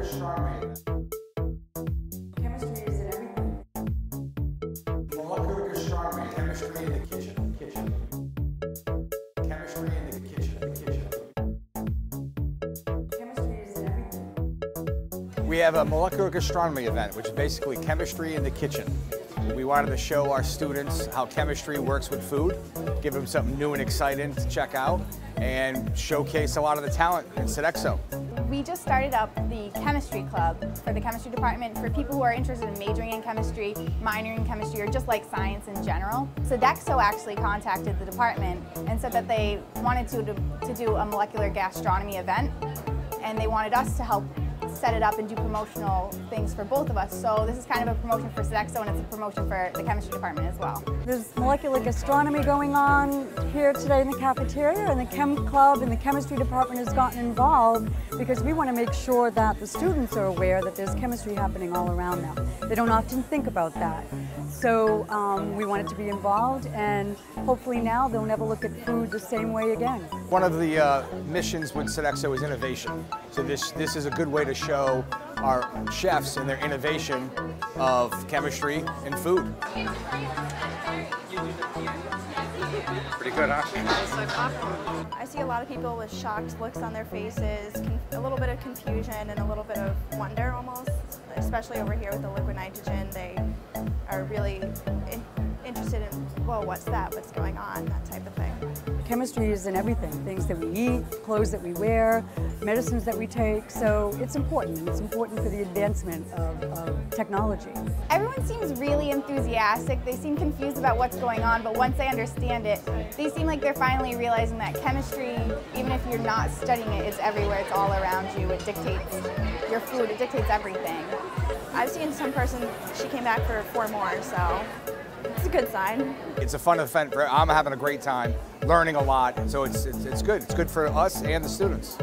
Chemistry is in everything. Molecular gastronomy, chemistry in the kitchen. Kitchen. Chemistry in the kitchen. Kitchen. Chemistry is in everything. We have a molecular gastronomy event, which is basically chemistry in the kitchen. We wanted to show our students how chemistry works with food, give them something new and exciting to check out, and showcase a lot of the talent in Sodexo. We just started up the chemistry club for the chemistry department for people who are interested in majoring in chemistry, minoring in chemistry, or just like science in general. Sodexo actually contacted the department and said that they wanted to, to, to do a molecular gastronomy event and they wanted us to help set it up and do promotional things for both of us. So this is kind of a promotion for Sodexo and it's a promotion for the chemistry department as well. There's molecular gastronomy going on here today in the cafeteria, and the Chem Club and the chemistry department has gotten involved because we want to make sure that the students are aware that there's chemistry happening all around them. They don't often think about that. So um, we wanted to be involved, and hopefully now they'll never look at food the same way again. One of the uh, missions with Sodexo is innovation. So this, this is a good way to show our chefs and their innovation of chemistry and food. Pretty good, huh? I see a lot of people with shocked looks on their faces, a little bit of confusion and a little bit of wonder almost, especially over here with the liquid nitrogen. They are really in- interested in, well, what's that? What's going on? That type of thing. Chemistry is in everything, things that we eat, clothes that we wear, medicines that we take, so it's important. It's important for the advancement of, of technology. Everyone seems really enthusiastic. They seem confused about what's going on, but once they understand it, they seem like they're finally realizing that chemistry, even if you're not studying it, it's everywhere. It's all around you. It dictates your food. It dictates everything. I've seen some person, she came back for four more, so it's a good sign. It's a fun event. I'm having a great time, learning a lot, so it's, it's, it's good. It's good for us and the students.